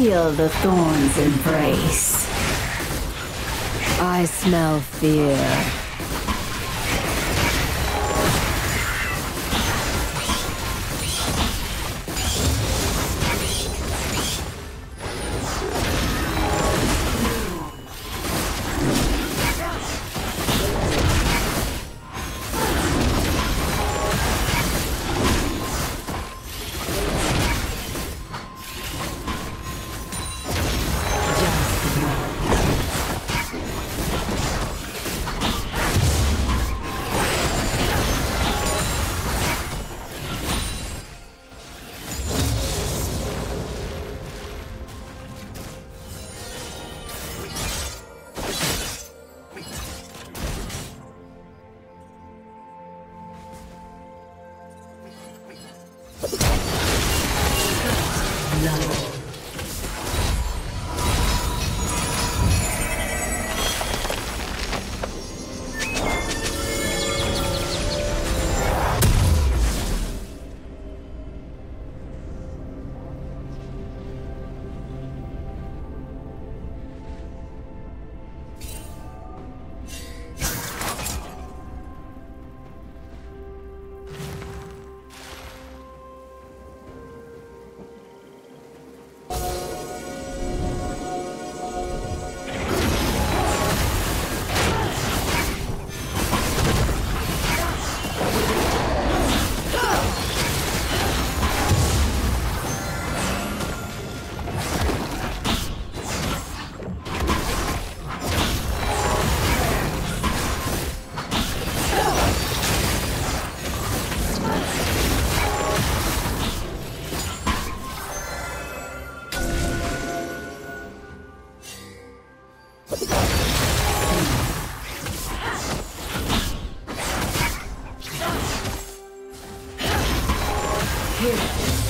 Feel the thorn's embrace. I smell fear. Here.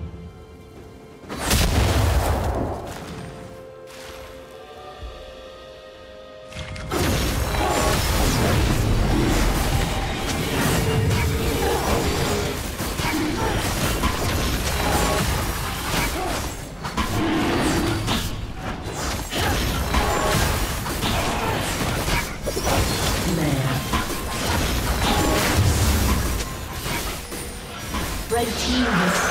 team has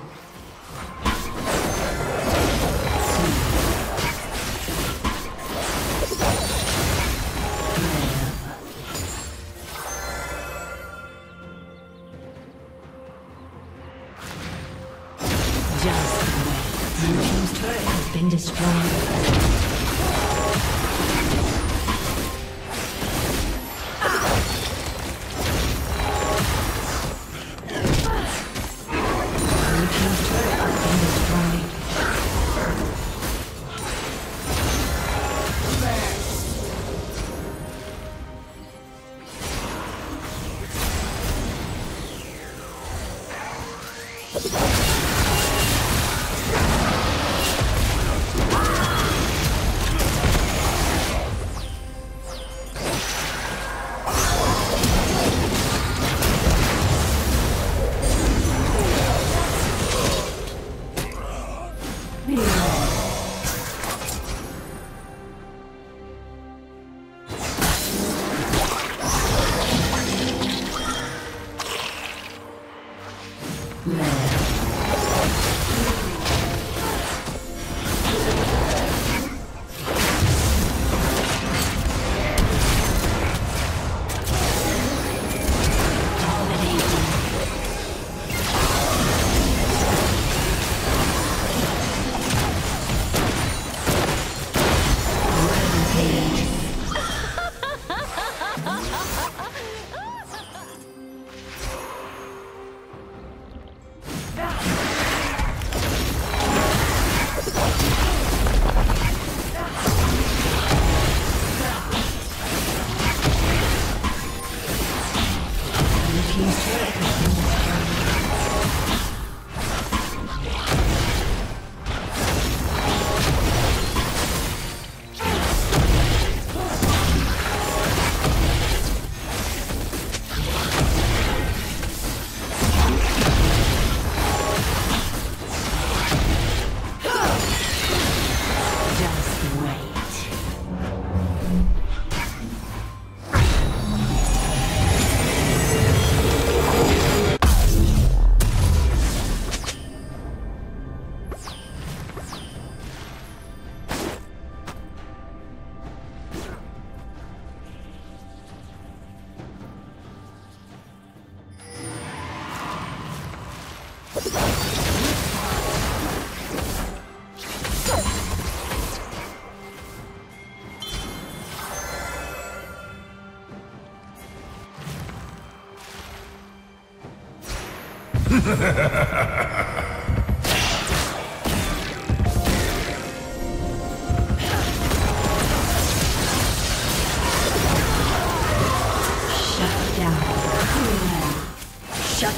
Shut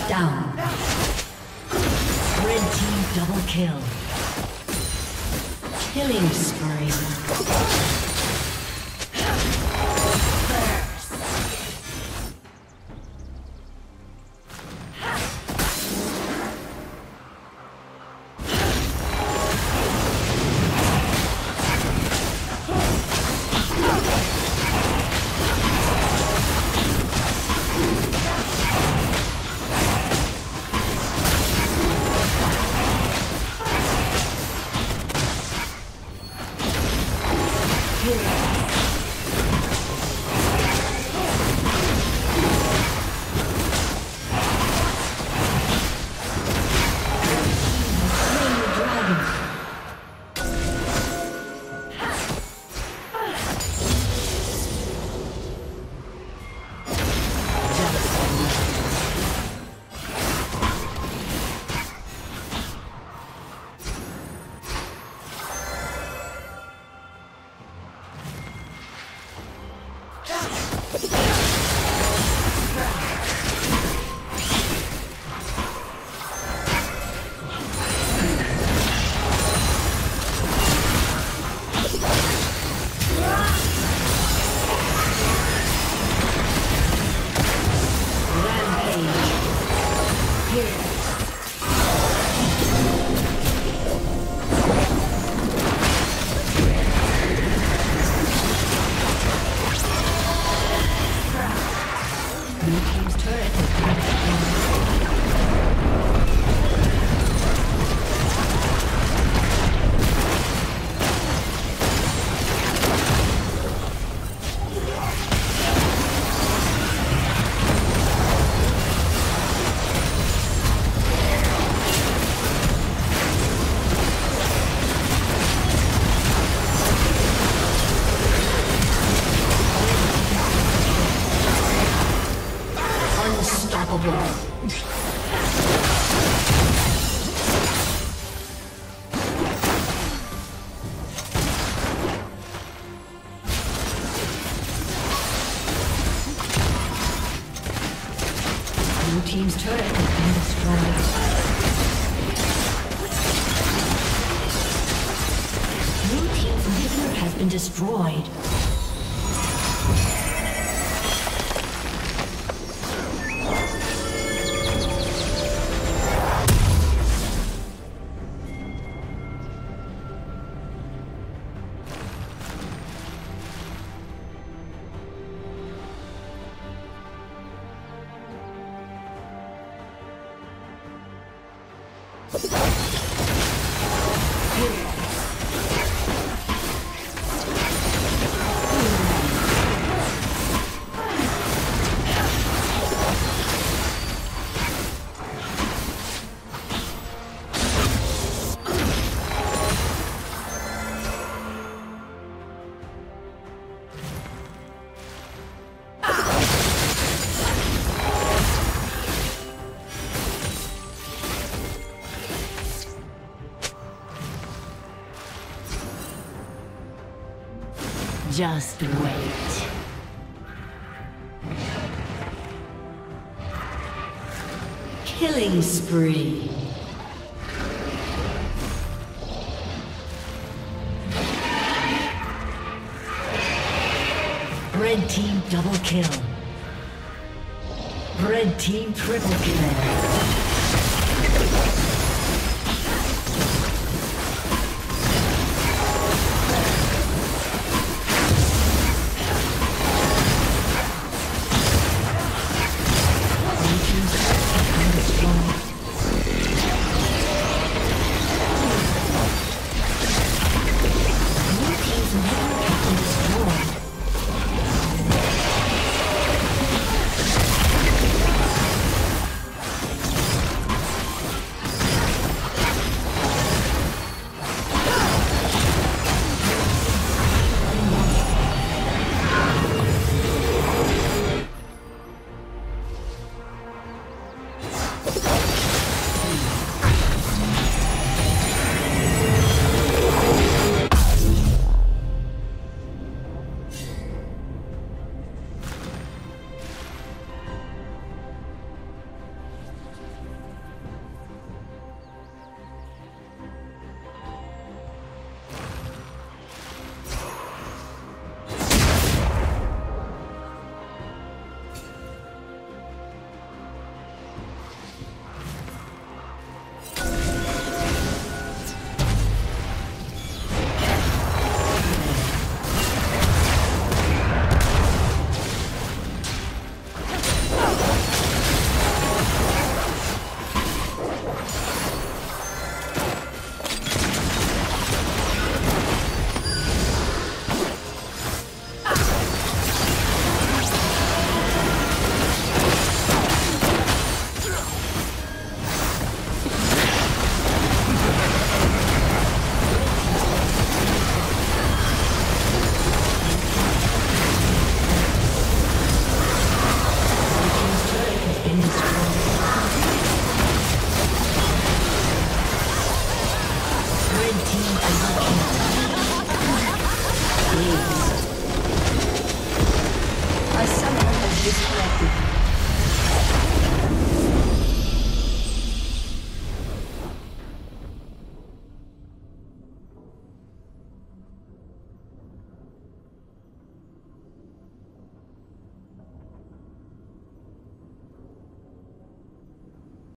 down. Red team kill. Killing spree. Destroyed. Yeah. Just wait. Killing spree. Red team double kill. Red team triple kill.